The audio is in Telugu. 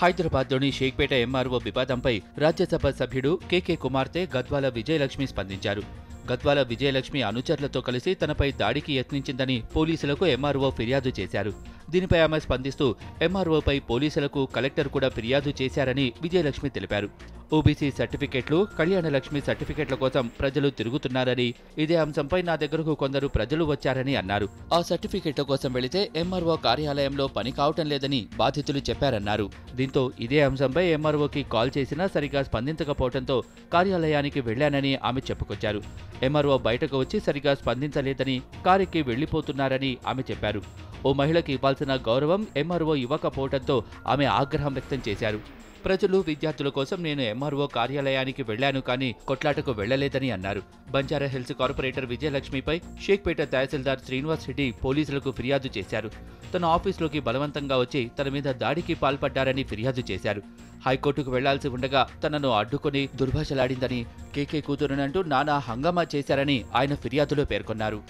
హైదరాబాద్లోని షేక్పేట ఎంఆర్ఓ వివాదంపై రాజ్యసభ సభ్యుడు కేకే కుమార్తె గద్వాల విజయలక్ష్మి స్పందించారు. గద్వాల విజయలక్ష్మి అనుచరులతో కలిసి తనపై దాడికి యత్నించిందని పోలీసులకు ఎంఆర్ఓ ఫిర్యాదు చేశారు. దీనిపై ఆమె స్పందిస్తూ ఎంఆర్ఓపై పోలీసులకు కలెక్టర్ కూడా ఫిర్యాదు చేశారని విజయలక్ష్మి తెలిపారు. ఓబీసీ సర్టిఫికెట్లు కళ్యాణలక్ష్మి సర్టిఫికెట్ల కోసం ప్రజలు తిరుగుతున్నారని ఇదే అంశంపై నా దగ్గరకు కొందరు ప్రజలు వచ్చారని అన్నారు. ఆ సర్టిఫికెట్ల కోసం వెళితే ఎంఆర్ఓ కార్యాలయంలో పని కావటం లేదని బాధితులు చెప్పారన్నారు. దీంతో ఇదే అంశంపై ఎంఆర్ఓకి కాల్ చేసినా సరిగా స్పందించకపోవడంతో కార్యాలయానికి వెళ్ళానని ఆమె చెప్పుకొచ్చారు. ఎంఆర్ఓ బయటకు వచ్చి సరిగా స్పందించలేదని కారికి వెళ్ళిపోతున్నారని ఆమె చెప్పారు. ఓ మహిళకి ఇవ్వాల్సిన గౌరవం ఎంఆర్ఓ ఇవ్వకపోవడంతో ఆమె ఆగ్రహం వ్యక్తం చేశారు. ప్రజలు విద్యార్థుల కోసం నేను ఎంఆర్ఓ కార్యాలయానికి వెళ్ళాను కానీ కొట్లాటకు వెళ్ళలేదని అన్నారు. బంజారా హిల్స్ కార్పొరేటర్ విజయలక్ష్మిపై షేక్పేట తహసీల్దార్ శ్రీనివాస్ రెడ్డి పోలీసులకు ఫిర్యాదు చేశారు. తన ఆఫీసులోకి బలవంతంగా వచ్చి తన మీద దాడికి పాల్పడ్డారని ఫిర్యాదు చేశారు. హైకోర్టుకు వెళ్ళాల్సి ఉండగా తనను అడ్డుకుని దుర్భాషలాడిందని కేకే కూతురునంటూ నానా హంగామా చేశారని ఆయన ఫిర్యాదులో పేర్కొన్నారు.